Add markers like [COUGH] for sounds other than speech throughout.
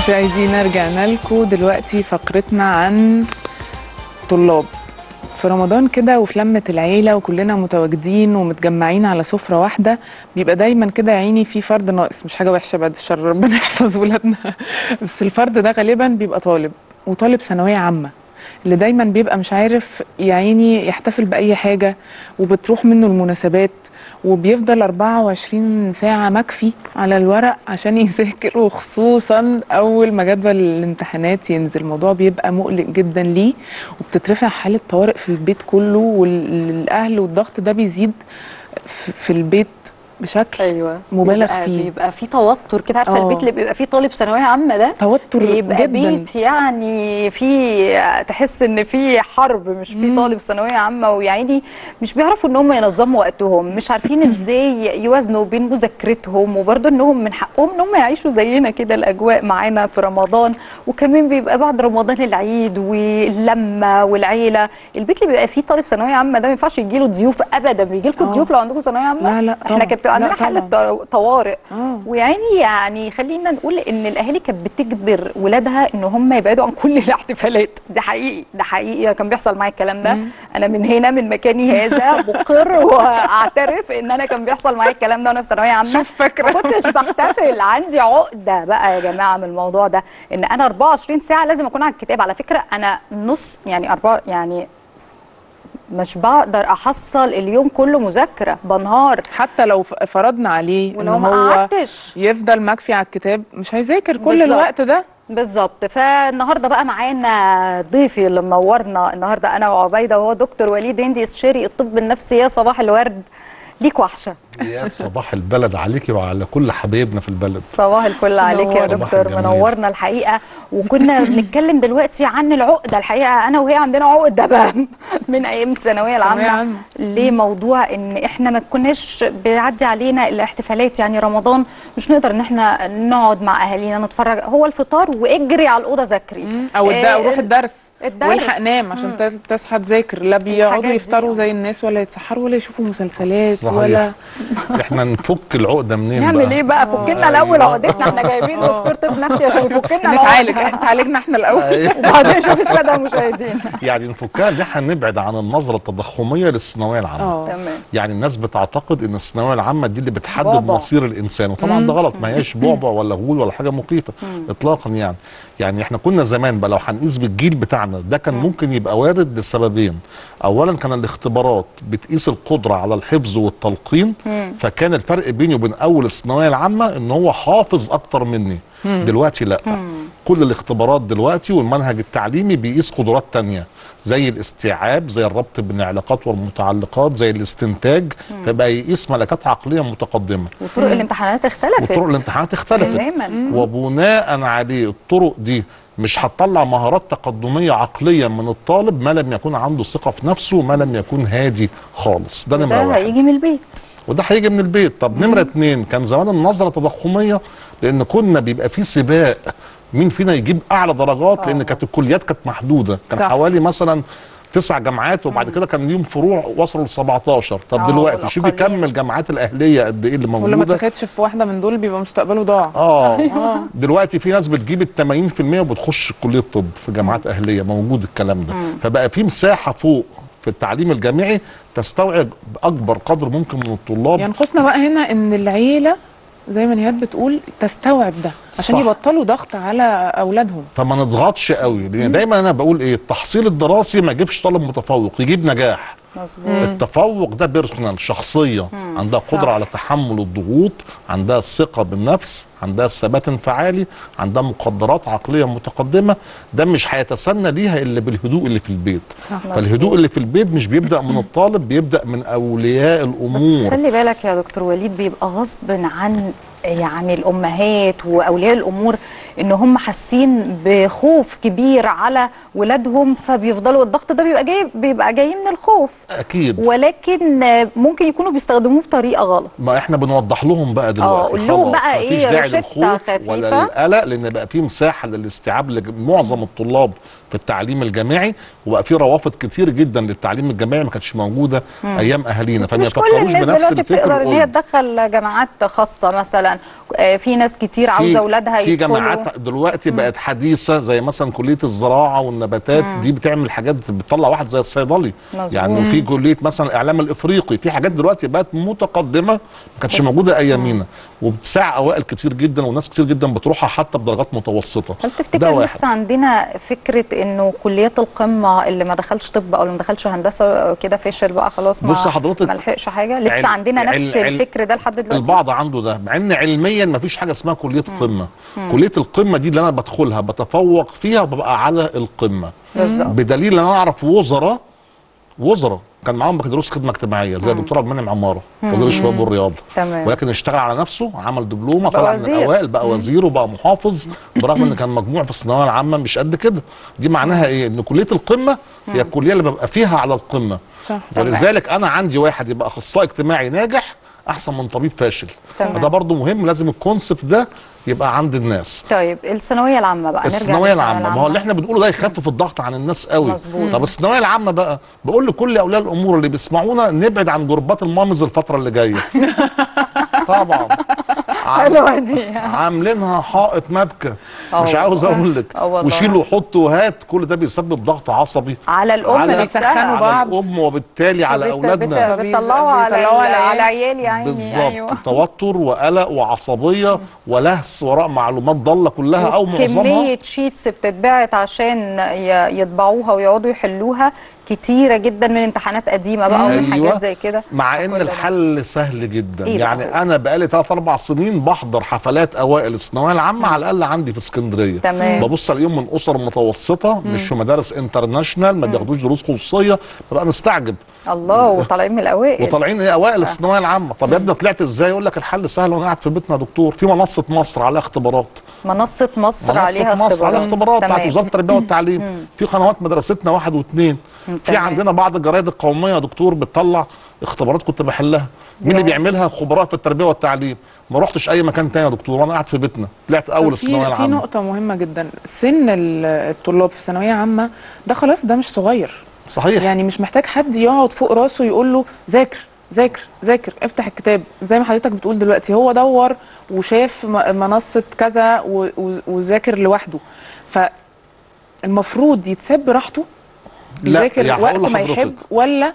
مشاهدينا رجعنا لكم دلوقتي فقرتنا عن طلاب. في رمضان كده وفي لمة العيلة وكلنا متواجدين ومتجمعين على سفرة واحدة بيبقى دايما كده عيني في فرد ناقص مش حاجة وحشة بعد الشر ربنا [LAUGHS] يحفظ ولادنا بس الفرد ده غالبا بيبقى طالب وطالب ثانوية عامة. اللي دايما بيبقى مش عارف يا عيني يحتفل بأي حاجة وبتروح منه المناسبات وبيفضل 24 ساعة مكفي على الورق عشان يذاكر. وخصوصا أول ما جدول الامتحانات ينزل الموضوع بيبقى مقلق جدا ليه وبتترفع حالة طوارئ في البيت كله والأهل والضغط ده بيزيد في البيت. بشكل أيوه. مبالغ بيبقى فيه. بيبقى في توتر كده عارفة آه. البيت اللي بيبقى فيه طالب ثانوية عامة ده؟ توتر بيبقى جدا. بيت يعني في تحس إن في حرب مش في طالب ثانوية عامة. ويعني مش بيعرفوا إن هم ينظموا وقتهم مش عارفين إزاي يوازنوا بين مذاكرتهم وبرضه انهم من حقهم إن هم يعيشوا زينا كده الأجواء معانا في رمضان. وكمان بيبقى بعد رمضان العيد واللمة والعيلة. البيت اللي بيبقى فيه طالب ثانوية عامة ده ما ينفعش يجي له ضيوف ابدا. بيجي لكم آه. ضيوف لو عندكم ثانوية عامة؟ لا لا إحنا طبعاً. لا عندنا. طو- طوارئ. آه. ويعني يعني خلينا نقول إن الأهالي كانت بتجبر ولادها إن هم يبعدوا عن كل [LAUGHS] الاحتفالات. ده حقيقي ده حقيقي. كان بيحصل معايا الكلام ده. أنا من هنا من مكاني هذا [LAUGHS] بقر وأعترف إن أنا كان بيحصل معايا الكلام ده وأنا في ثانوية عامة. شوف فاكرة. ما كنتش بحتفل. عندي عقدة بقى يا جماعة من الموضوع ده. إن أنا 24 ساعة لازم أكون على الكتاب. على فكرة أنا نص يعني أربعة يعني مش بقدر أحصل اليوم كله مذاكرة بنهار. حتى لو فرضنا عليه إن ولو ما هو قعدتش. يفضل مكفي على الكتاب مش هيذاكر كل بالظبط. الوقت ده. بالظبط. فالنهاردة بقى معانا ضيفي اللي منورنا. النهارده أنا وعبيدة وهو دكتور وليد هندي استشاري الطب النفسي. يا صباح الورد. ليك وحشة. يا صباح البلد عليكي وعلى كل حبايبنا في البلد. صباح الفل عليك يا دكتور. منورنا الحقيقة. وكنا بنتكلم دلوقتي عن العقدة. الحقيقة أنا وهي عندنا عقدة بقى [LAUGHS] من أيام الثانوية العامة. عامة. ليه موضوع إن إحنا ما كناش بيعدي علينا الاحتفالات؟ يعني رمضان مش نقدر إن إحنا نقعد مع أهالينا نتفرج. هو الفطار وأجري على الأوضة ذاكري أو الد- آه، أو روح الدرس. الدرس. والحق نام عشان تصحى تذاكر. لا بيقعدوا يفطروا آه. زي الناس ولا يتسحروا ولا يشوفوا مسلسلات صحيح. ولا إحنا نفك العقدة منين نعمل بقى؟ إيه بقى؟ فكنا الأول عقدتنا. إحنا جايبين دكتور طب نفسي عشان يفكنا [LAUGHS] نتعالج. العقدة. تعالجنا إحنا الأول. أيوة. [LAUGHS] وبعدين نشوف السادة المشاهدين. يعني نفكها ان إحنا نبعد عن النظرة التضخمية للثانوية العامة. آه. تمام. يعني الناس بتعتقد إن الثانوية العامة دي اللي بتحدد. مصير الإنسان. وطبعا ده غلط. ما هياش بعبع ولا غول ولا حاجة مخيفة اطلاقا يعني. يعني إحنا كنا زمان بقى لو هنقيس بالجيل بتاعنا ده كان ممكن يبقى وارد لسببين. اولا كان الاختبارات بتقيس القدرة على الحفظ والتلقين. فكان الفرق بيني وبين أول الثانوية العامة إن هو حافظ أكتر مني. دلوقتي لأ. كل الاختبارات دلوقتي والمنهج التعليمي بيقيس قدرات تانية زي الاستيعاب زي الربط بين العلاقات والمتعلقات زي الاستنتاج فبقى يقيس ملكات عقلية متقدمة. وطرق الامتحانات اختلفت. وطرق الامتحانات اختلفت. تماما. وبناء عليه الطرق دي مش هتطلع مهارات تقدمية عقلية من الطالب ما لم يكون عنده ثقة في نفسه ما لم يكون هادي خالص. ده نمرة واحد. هيجي من البيت. وده هيجي من البيت. طب نمرة اتنين كان زمان النظرة تضخمية لأن كنا بيبقى في سباق مين فينا يجيب أعلى درجات؟ لأن كانت الكليات كانت محدودة. كان صح. حوالي مثلا تسع جامعات وبعد كده كان ليهم فروع وصلوا ل 17 طب آه، دلوقتي شوفي. كم الجامعات الأهلية قد إيه اللي واللي ما موجودة؟ تاخدش في واحدة من دول بيبقى مستقبله ضاع. آه. آه. دلوقتي في ناس بتجيب ال 80% وبتخش كلية طب في جامعات أهلية. موجود الكلام ده. فبقى في مساحة فوق في التعليم الجامعي تستوعب أكبر قدر ممكن من الطلاب. ينقصنا بقى هنا إن العيلة زي ما نهاد بتقول تستوعب ده عشان صح. يبطلوا ضغط على أولادهم. فما نضغطش قوي. لأن دايما أنا بقول إيه التحصيل الدراسي ما يجيبش طالب متفوق يجيب نجاح. مظبوط. التفوق ده بيرسونال شخصية. عندها صح. قدره على تحمل الضغوط عندها الثقه بالنفس عندها ثبات انفعالي عندها مقدرات عقلية متقدمة. ده مش هيتسنى ليها إلا بالهدوء اللي في البيت. صح. فالهدوء اللي في البيت مش بيبدأ من الطالب بيبدأ من أولياء بس الأمور. خلي بالك يا دكتور وليد بيبقى غصب عن يعني الأمهات وأولياء الأمور إن هم حاسين بخوف كبير على ولادهم فبيفضلوا الضغط ده بيبقى جاي بيبقى جاي من الخوف. أكيد. ولكن ممكن يكونوا بيستخدموه بطريقة غلط. ما إحنا بنوضح لهم بقى دلوقتي. قول لهم بقى إيه، داعي للخوف. ولا للقلق لأن بقى في مساحة للاستيعاب لمعظم الطلاب في التعليم الجامعي وبقى في روافد كتير جدا للتعليم الجامعي ما كانتش موجودة أيام أهالينا. فما مش كل يفكروش الناس بنفس دلوقتي الفكر بتقدر ان هي. تدخل جامعات خاصة مثلا. في ناس كتير عاوزة أولادها في جامعات دلوقتي بقت حديثة زي مثلا كلية الزراعة والنباتات. دي بتعمل حاجات بتطلع واحد زي الصيدلي. مظبوط. يعني في كلية مثلا الإعلام الإفريقي في حاجات دلوقتي بقت متقدمة ما كانتش موجودة ايامينا وبتساع أوائل كتير جدا وناس كتير جدا بتروحها حتى بدرجات متوسطة. هل تفتكر. لسه عندنا فكرة إنه كليات القمة اللي ما دخلش طب أو اللي ما دخلش هندسة كده فشل بقى خلاص ما بص حضرتك، ما لحقش حاجة؟ لسه عل- عندنا نفس عل- الفكر ده لحد دلوقتي؟ البعض عنده ده. مع إن علميا ما فيش حاجة اسمها كلية قمة. كلية القمة دي اللي أنا بدخلها بتفوق فيها وببقى على القمة. بالظبط. بدليل إن أنا أعرف وزراء وزراء كان معاهم بكالوريوس خدمة اجتماعية زي الدكتور عبد المنعم عماره وزير الشباب والرياضة. ولكن اشتغل على نفسه عمل دبلومة طلع من. الأوائل بقى وزير وبقى محافظ برغم إن كان مجموع في الثانوية العامة مش قد كده. دي معناها إيه؟ إن كلية القمة هي الكلية اللي ببقى فيها على القمة. صح. ولذلك أنا عندي واحد يبقى أخصائي اجتماعي ناجح أحسن من طبيب فاشل. تمام. فده برضو مهم لازم الكونسبت ده يبقى عند الناس. طيب الثانوية العامة بقى الثانوية العامة. ما هو اللي إحنا بنقوله ده يخفف الضغط عن الناس قوي. مظبوط. طب الثانوية العامة بقى بقول لكل أولياء الأمور اللي بيسمعونا نبعد عن جربات المامز الفترة اللي جاية. [LAUGHS] طبعا. حلوة دي. عاملينها حائط مبكى. مش عاوز. أقول لك. وشيل وحط وهات. كل ده بيسبب ضغط عصبي. على الأم على- نفسها. بيسخنوا على بعض. الأم. وبالتالي على أولادنا. على بيطلعوا على على. عيال يعني. بالظبط. أيوه. توتر وقلق وعصبية ولهس وراء معلومات ضالة كلها أو معظمها. كمية sheets بتتبعت عشان ي- يطبعوها ويقعدوا يحلوها. كتيرة جدا من امتحانات قديمة بقى ومن أيوة. حاجات زي كده. مع إن كل ده. الحل سهل جدا. إيه بقى؟ يعني هو؟ أنا بقالي 3 4 سنين بحضر حفلات أوائل الثانوية العامة على الأقل عندي في اسكندرية. تمام. ببص ألاقيهم من أسر متوسطة مش في مدارس international ما بياخدوش دروس خصوصية ببقى مستعجب. الله وطالعين من الأوائل. وطالعين إيه؟ أوائل الثانوية العامة. طب يا ابني طلعت إزاي؟ يقول لك الحل سهل وأنا قاعد في بيتنا يا دكتور. في منصة مصر عليها اختبارات. منصة مصر عليها منصة مصر عليها اختبارات. بتاعت. وزارة التربية والتعليم. في قنوات مدرستنا واحد واثنين. في. عندنا بعض الجرايد القومية يا دكتور بتطلع اختبارات كنت بحلها. مين اللي. بيعملها؟ خبراء في التربية والتعليم. ما رحتش أي مكان تاني يا دكتور وأنا قاعد في بيتنا. طلعت أول الثانوية في في العامة. نقطة مهمة جدا. سن ال- الطلاب في ثانوية عامة ده خلاص ده مش صغير. صحيح. يعني مش محتاج حد يقعد فوق راسه يقول له ذاكر ذاكر ذاكر افتح الكتاب. زي ما حضرتك بتقول دلوقتي هو دور وشاف م- منصة كذا وذاكر لوحده. فالمفروض يتساب براحته لا، يذاكر يعني وقت ما. يحب ولا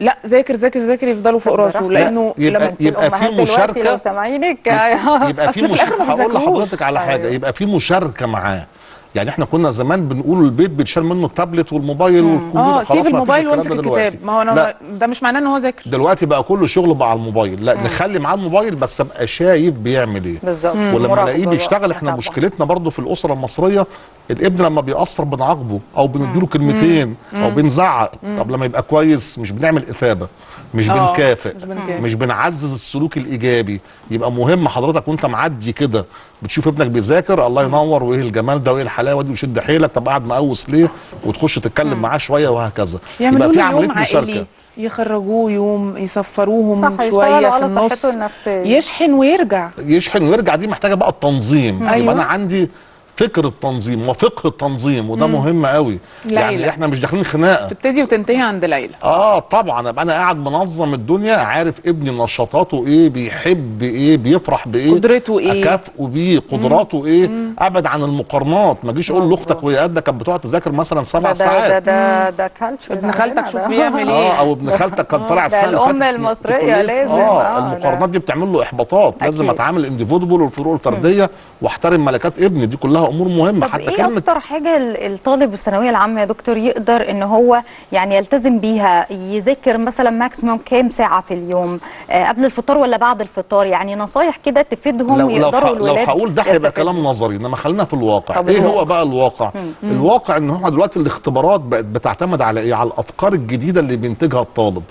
لا ذاكر ذاكر ذاكر يفضلوا فوق راسه. لأنه لا، يبقى- لما يبقى في مشاركة- لو سامعينك يبقى في الآخر مشاركه هقول. لحضرتك على حاجة أيوة. يبقى في مشاركة معاه يعني إحنا كنا زمان بنقول البيت بيتشال منه التابلت والموبايل والكمبيوتر آه خلاص سيب الموبايل وامسك. الكتاب ما هو لا أنا ده مش معناه إن هو ذاكر دلوقتي بقى كله شغل بقى على الموبايل لا نخلي معاه الموبايل بس أبقى شايف بيعمل إيه بالظبط ولما الاقيه بيشتغل. إحنا. مشكلتنا برضو في الأسرة المصرية الابن لما بيأثر بنعاقبه أو بنديله كلمتين أو بنزعق طب لما يبقى كويس مش بنعمل إثابة مش آه، بنكافئ مش بنكافئ. مش بنعزز السلوك الإيجابي. يبقى مهم حضرتك وأنت معدي كده بتشوف ابنك بيذاكر الله ينور وإيه الجمال ده وإيه الحلاوة دي وشد حيلك طب قاعد مقوس ليه؟ وتخش تتكلم معاه شوية وهكذا. يعملوا يبقى في عملية مشاركة. يخرجوه يوم يسفروهم صح شوية في على النص. صحته النفسية. يشحن ويرجع. يشحن ويرجع دي محتاجة بقى التنظيم. أيوة. يبقى أنا عندي فكر التنظيم وفقه التنظيم وده مهم قوي. ليلى. يعني إحنا مش داخلين خناقة. تبتدي وتنتهي عند ليلى. آه طبعا أبقى أنا قاعد منظم الدنيا عارف ابني نشاطاته إيه بيحب إيه بيفرح بإيه قدرته إيه؟ أكافئه بيه قدراته إيه أبعد عن المقارنات. ما اجيش أقول. لأختك وهي قدك كانت بتقعد تذاكر مثلا سبع ده ده ساعات. ده ده culture ابن خالتك شوف بيعمل إيه. آه أو ابن [LAUGHS] خالتك كان طالع السنة في المصرية كلية- لازم، آه المقارنات. دي بتعمل له إحباطات. لازم. أتعامل individual والفروق الفردية وأحترم ملكات ابني. دي كلها امور مهمة. حتى إيه كلمه أكتر حاجة ال- الطالب الثانوية العامة يا دكتور يقدر إن هو يعني يلتزم بيها؟ يذاكر مثلا maximum كام ساعة في اليوم؟ آه قبل الفطار ولا بعد الفطار؟ يعني نصايح كده تفيدهم لو لو, يقدروا ح- لو الولاد هقول ده هيبقى. كلام نظري إنما خلينا في الواقع. إيه الواقع. هو بقى الواقع؟ الواقع إن هو دلوقتي الاختبارات بقت بتعتمد على إيه؟ على الأفكار الجديدة اللي بينتجها الطالب.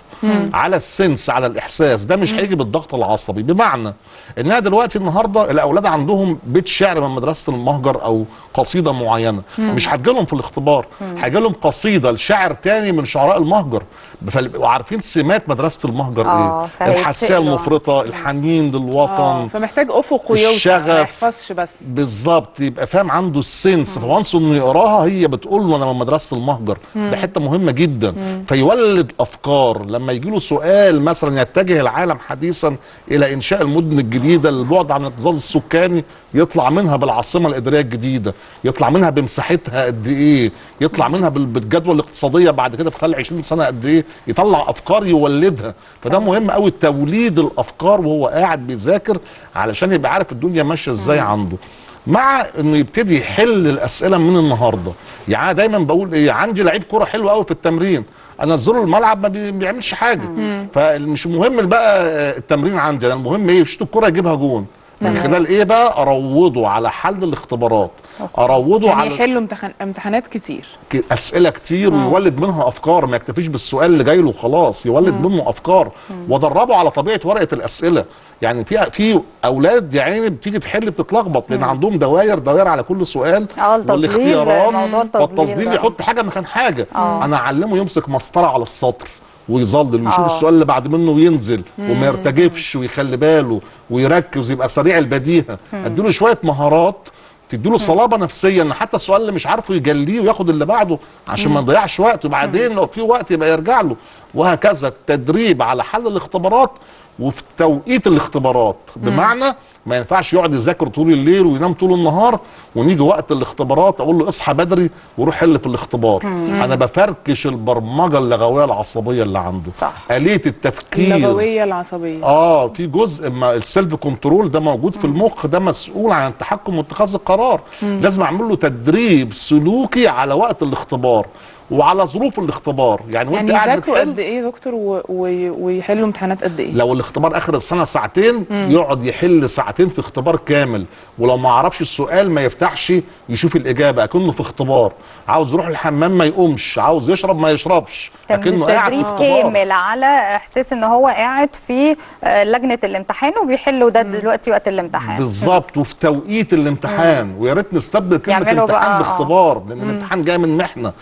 على السنس على الإحساس. ده مش هيجي بالضغط العصبي. بمعنى إنها دلوقتي النهارده الأولاد عندهم بيت شعر من مدرسة المهجر أو قصيدة معينة. مش هتجيلهم في الاختبار. هيجيلهم قصيدة لشاعر تاني من شعراء المهجر. فبيبقوا عارفين سمات مدرسة المهجر آه، إيه. الحساسية المفرطة الحنين للوطن. آه فمحتاج أفق ويوسع الشغف. ما بس. بالظبط. يبقى فاهم عنده السنس. فوانس إنه يقراها هي بتقول له أنا من مدرسة المهجر. ده حتة مهمة جدا. فيولد أفكار. لما لما يجي له سؤال مثلا يتجه العالم حديثا إلى إنشاء المدن الجديدة البعد عن الاكتظاظ السكاني يطلع منها بالعاصمة الإدارية الجديدة يطلع منها بمساحتها قد إيه يطلع منها بال- بالجدوى الاقتصادية بعد كده في خلال 20 سنة قد إيه يطلع أفكار يولدها. فده مهم قوي توليد الأفكار وهو قاعد بيذاكر علشان يبقى عارف الدنيا ماشية إزاي عنده. مع إنه يبتدي يحل الأسئلة من النهارده يعني دايما بقول إيه عندي لعيب كورة حلو قوي في التمرين انزله الملعب ما بي- بيعملش حاجة. فمش مهم بقى التمرين عندي. أنا المهم إيه؟ يشوط الكوره يجيبها جون. من خلال إيه بقى؟ أروضه على حل الاختبارات. أروضه يعني على يحلوا امتحان امتحانات كتير. أسئلة كتير ويولد منها أفكار ما يكتفيش بالسؤال اللي جاي له خلاص يولد منه أفكار. وأدربه على طبيعة ورقة الأسئلة. يعني في في أولاد يا عيني بتيجي تحل بتتلخبط لأن عندهم دواير دواير على كل سؤال. آه والاختيارات. ده. يحط حاجة مكان حاجة. آه. أنا أعلمه يمسك مسطرة على السطر. ويظلل ويشوف آه. السؤال اللي بعد منه وينزل وما يرتجفش ويخلي باله ويركز ويبقى سريع البديهة. اديله شوية مهارات تديله صلابة نفسيه ان حتى السؤال اللي مش عارفه يجليه وياخد اللي بعده عشان ما يضيعش وقت. وبعدين لو في وقت يبقى يرجع له. وهكذا التدريب على حل الاختبارات وفي توقيت الاختبارات. بمعنى ما ينفعش يقعد يذاكر طول الليل وينام طول النهار ونيجي وقت الاختبارات أقول له اصحى بدري وروح حل في الاختبار. أنا بفركش البرمجة اللغوية العصبية اللي عنده. صح. آلية التفكير. اللغوية العصبية. آه في جزء ما ال self control ده موجود في المخ ده مسؤول عن التحكم واتخاذ القرار. لازم أعمل له تدريب سلوكي على وقت الاختبار. وعلى ظروف الاختبار. يعني وانت يعني قاعد يذاكروا قد بتحل إيه يا دكتور؟ و... و... ويحلوا امتحانات قد إيه؟ لو الاختبار آخر السنة ساعتين يقعد يحل ساعتين في اختبار كامل. ولو ما عرفش السؤال ما يفتحش يشوف الإجابة أكنه في اختبار. عاوز يروح الحمام ما يقومش عاوز يشرب ما يشربش. أكنه قاعد في اختبار. كامل على إحساس إن هو قاعد في آه، لجنة الامتحان وبيحلوا ده دلوقتي وقت الامتحان. بالظبط وفي توقيت الامتحان. ويا ريت نستبدل كلمة امتحان آه. باختبار لأن الامتحان جاي من محنة.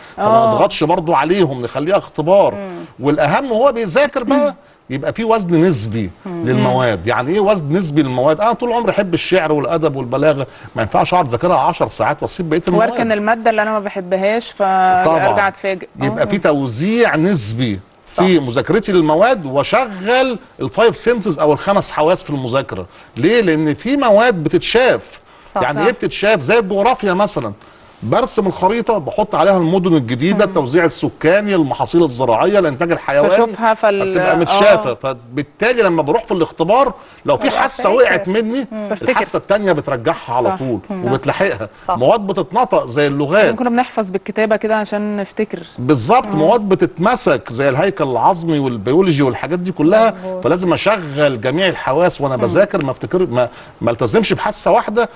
نضغطش برضو عليهم نخليها اختبار. والأهم وهو بيذاكر بقى يبقى في وزن نسبي للمواد. يعني إيه وزن نسبي للمواد؟ أنا طول عمري أحب الشعر والأدب والبلاغه ما ينفعش أقعد أذاكرها 10 ساعات وأسيب بقية المواد. وأركن المادة اللي أنا ما بحبهاش فأرجع أتفاجئ. يبقى آه. في توزيع نسبي في مذاكرتي للمواد وأشغل الفايف سنسز أو الخمس حواس في المذاكرة. ليه؟ لأن في مواد بتتشاف. صح. يعني صح. إيه بتتشاف؟ زي الجغرافيا مثلا. برسم الخريطة بحط عليها المدن الجديدة التوزيع السكاني المحاصيل الزراعية الانتاج الحيواني فاشوفها فال- فتبقى آه. متشافة. فبالتالي لما بروح في الاختبار لو في حاسة. وقعت مني. الحاسة الثانية بترجعها على صح. طول وبتلاحقها. صح. مواد بتتنطق زي اللغات. كنا بنحفظ بالكتابة كده عشان نفتكر. بالظبط. مواد بتتمسك زي الهيكل العظمي والبيولوجي والحاجات دي كلها. مظبوط. فلازم أشغل جميع الحواس وأنا بذاكر ما أفتكر ما, ما التزمش بحاسة واحدة.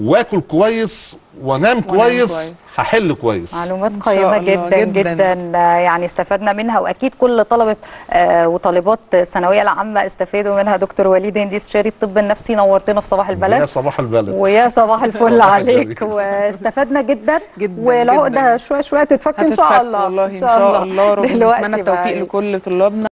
واكل كويس وانام كويس. هحل كويس معلومات شاء قيمة الله، جدا جداً. جدا, يعني استفدنا منها وأكيد كل طلبة آه، وطالبات الثانوية العامة استفادوا منها دكتور وليد هندي استشاري الطب النفسي نورتنا في صباح يا البلد صباح البلد ويا صباح [LAUGHS] الفل صباح عليك الجميل. واستفدنا جدا, [LAUGHS] جداً، والعقدة. شوية شوية تتفك إن هتتفك شاء الله والله إن شاء الله ربنا دلوقتي اتمنى التوفيق بقى. لكل طلابنا